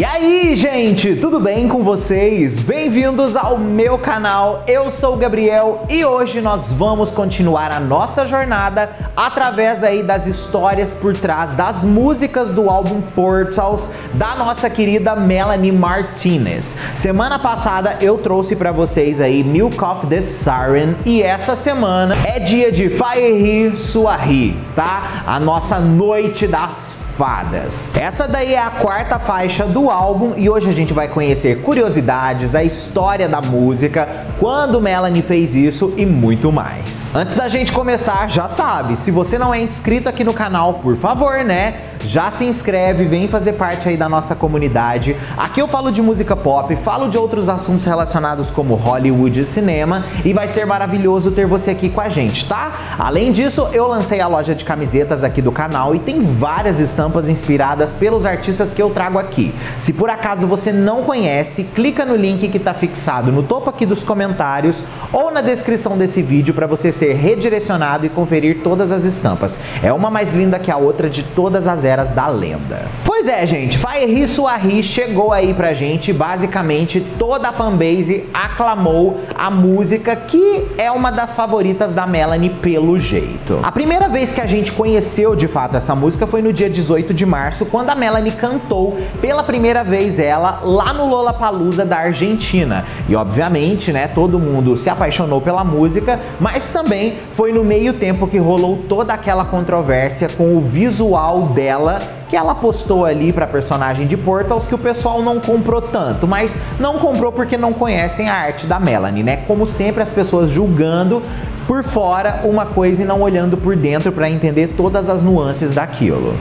E aí, gente, tudo bem com vocês? Bem-vindos ao meu canal. Eu sou o Gabriel e hoje nós vamos continuar a nossa jornada através aí das histórias por trás das músicas do álbum Portals da nossa querida Melanie Martinez. Semana passada eu trouxe para vocês aí Milk of the Siren e essa semana é dia de Fire Suahi, tá? A nossa noite das fadas. Essa daí é a quarta faixa do álbum e hoje a gente vai conhecer curiosidades, a história da música, quando Melanie fez isso e muito mais. Antes da gente começar, já sabe, se você não é inscrito aqui no canal, por favor, né? Já se inscreve, vem fazer parte aí da nossa comunidade. Aqui eu falo de música pop, falo de outros assuntos relacionados como Hollywood e cinema e vai ser maravilhoso ter você aqui com a gente, tá? Além disso, eu lancei a loja de camisetas aqui do canal e tem várias estampas inspiradas pelos artistas que eu trago aqui. Se por acaso você não conhece, clica no link que está fixado no topo aqui dos comentários ou na descrição desse vídeo para você ser redirecionado e conferir todas as estampas. É uma mais linda que a outra de todas as eras da lenda. Pois é, gente, Fire Suahi chegou aí pra gente, basicamente toda a fanbase aclamou a música que é uma das favoritas da Melanie pelo jeito. A primeira vez que a gente conheceu de fato essa música foi no dia 18 de março, quando a Melanie cantou pela primeira vez ela lá no Lollapalooza da Argentina. E obviamente, né, todo mundo se apaixonou pela música, mas também foi no meio tempo que rolou toda aquela controvérsia com o visual dela que ela postou ali para personagem de Portals que o pessoal não comprou tanto, mas não comprou porque não conhecem a arte da Melanie, né? Como sempre as pessoas julgando por fora uma coisa e não olhando por dentro para entender todas as nuances daquilo.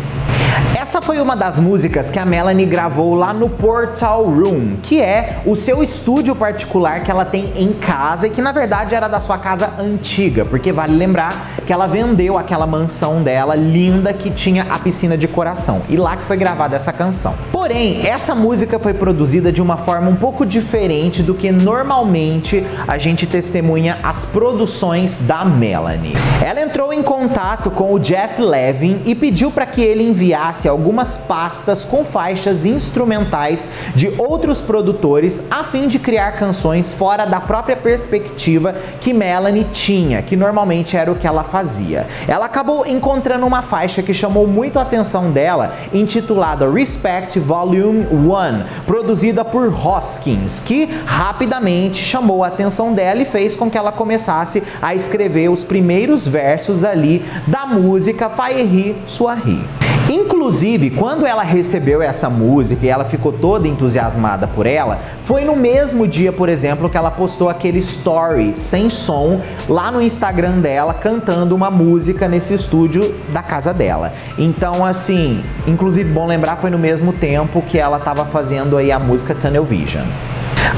Essa foi uma das músicas que a Melanie gravou lá no Portal Room, que é o seu estúdio particular que ela tem em casa e que na verdade era da sua casa antiga, porque vale lembrar que ela vendeu aquela mansão dela linda que tinha a piscina de coração e lá que foi gravada essa canção. Porém, essa música foi produzida de uma forma um pouco diferente do que normalmente a gente testemunha as produções da Melanie. Ela entrou em contato com o Jeff Levin e pediu para que ele enviasse algumas pastas com faixas instrumentais de outros produtores a fim de criar canções fora da própria perspectiva que Melanie tinha, que normalmente era o que ela fazia. Ela acabou encontrando uma faixa que chamou muito a atenção dela, intitulada Respect Volume 1, produzida por Hoskins, que rapidamente chamou a atenção dela e fez com que ela começasse a escrever os primeiros versos ali da música Fire Suahi. Inclusive, quando ela recebeu essa música e ela ficou toda entusiasmada por ela, foi no mesmo dia, por exemplo, que ela postou aquele story sem som lá no Instagram dela, cantando uma música nesse estúdio da casa dela. Então, assim, inclusive bom lembrar, foi no mesmo tempo que ela estava fazendo aí a música Tunnel Vision.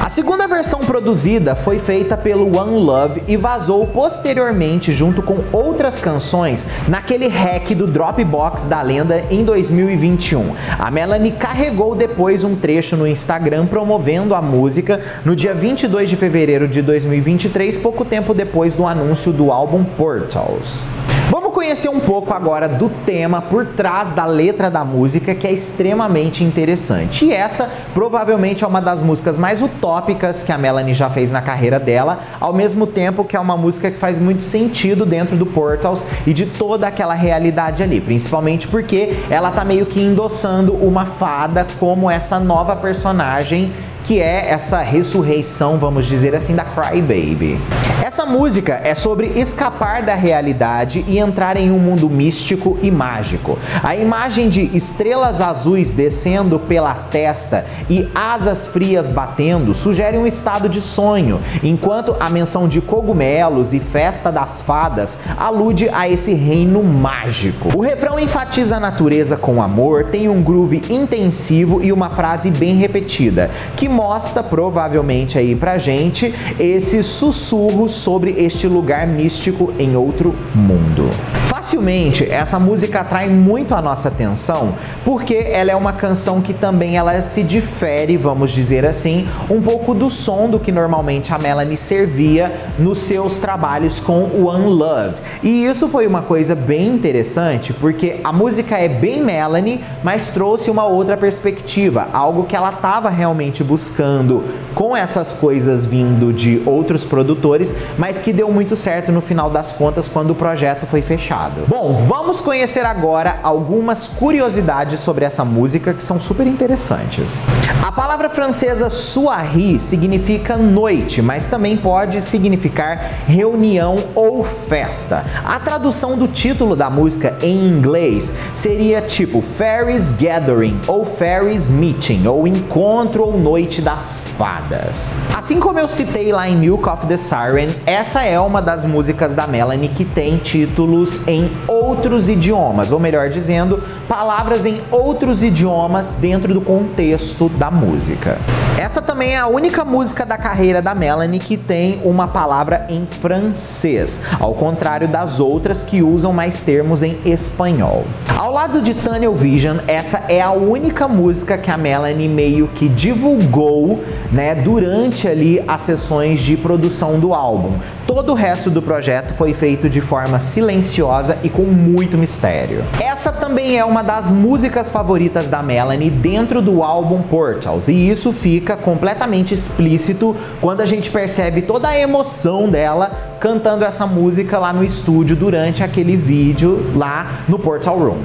A segunda versão produzida foi feita pelo One Love e vazou posteriormente junto com outras canções naquele hack do Dropbox da lenda em 2021. A Melanie carregou depois um trecho no Instagram promovendo a música no dia 22 de fevereiro de 2023, pouco tempo depois do anúncio do álbum Portals. Vamos conhecer um pouco agora do tema por trás da letra da música, que é extremamente interessante. E essa provavelmente é uma das músicas mais utópicas que a Melanie já fez na carreira dela, ao mesmo tempo que é uma música que faz muito sentido dentro do Portals e de toda aquela realidade ali, principalmente porque ela tá meio que endossando uma fada como essa nova personagem que é essa ressurreição, vamos dizer assim, da Cry Baby. Essa música é sobre escapar da realidade e entrar em um mundo místico e mágico. A imagem de estrelas azuis descendo pela testa e asas frias batendo sugere um estado de sonho, enquanto a menção de cogumelos e festa das fadas alude a esse reino mágico. O refrão enfatiza a natureza com amor, tem um groove intensivo e uma frase bem repetida, que mostra provavelmente aí pra gente esses sussurros sobre este lugar místico em outro mundo. Facilmente, essa música atrai muito a nossa atenção porque ela é uma canção que também ela se difere, vamos dizer assim, um pouco do som do que normalmente a Melanie servia nos seus trabalhos com One Love. E isso foi uma coisa bem interessante porque a música é bem Melanie, mas trouxe uma outra perspectiva, algo que ela estava realmente buscando com essas coisas vindo de outros produtores, mas que deu muito certo no final das contas quando o projeto foi fechado. Bom, vamos conhecer agora algumas curiosidades sobre essa música que são super interessantes. A palavra francesa soirée significa noite, mas também pode significar reunião ou festa. A tradução do título da música em inglês seria tipo Fairies Gathering ou Fairies Meeting ou Encontro ou Noite das Fadas. Assim como eu citei lá em Milk of the Siren, essa é uma das músicas da Melanie que tem títulos em outros idiomas, ou melhor dizendo, palavras em outros idiomas dentro do contexto da música. Essa também é a única música da carreira da Melanie que tem uma palavra em francês, ao contrário das outras que usam mais termos em espanhol. Ao lado de Tunnel Vision, essa é a única música que a Melanie meio que divulgou, né, durante ali as sessões de produção do álbum. Todo o resto do projeto foi feito de forma silenciosa e com muito mistério. Essa também é uma das músicas favoritas da Melanie dentro do álbum Portals, e isso fica completamente explícito quando a gente percebe toda a emoção dela cantando essa música lá no estúdio durante aquele vídeo lá no Portal Room.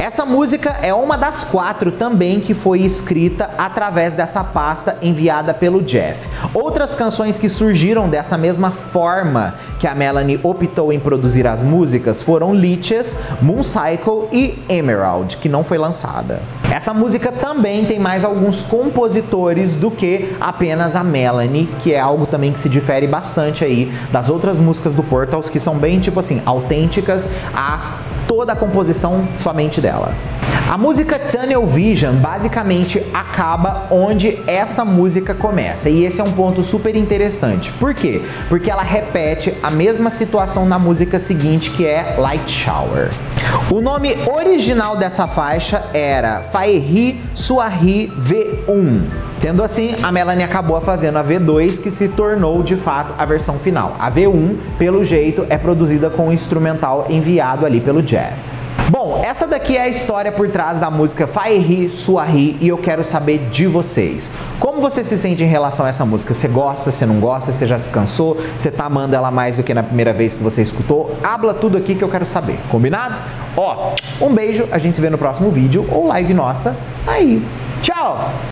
Essa música é uma das quatro também que foi escrita através dessa pasta enviada pelo Jeff. Outras canções que surgiram dessa mesma forma que a Melanie optou em produzir as músicas foram Leeches, Moon Cycle e Emerald, que não foi lançada. Essa música também tem mais alguns compositores do que apenas a Melanie, que é algo também que se difere bastante aí das outras músicas do Portals, que são bem, tipo assim, autênticas a toda a composição somente dela. A música Tunnel Vision basicamente acaba onde essa música começa, e esse é um ponto super interessante. Por quê? Porque ela repete a mesma situação na música seguinte, que é Light Shower. O nome original dessa faixa era Faeri Suahi V1. Sendo assim, a Melanie acabou fazendo a V2, que se tornou de fato a versão final. A V1, pelo jeito, é produzida com o instrumental enviado ali pelo Jeff. Bom, essa daqui é a história por trás da música Fairi Suahi e eu quero saber de vocês. Como você se sente em relação a essa música? Você gosta, você não gosta, você já se cansou, você tá amando ela mais do que na primeira vez que você escutou? Habla tudo aqui que eu quero saber, combinado? Ó, um beijo, a gente se vê no próximo vídeo ou live nossa aí. Tchau!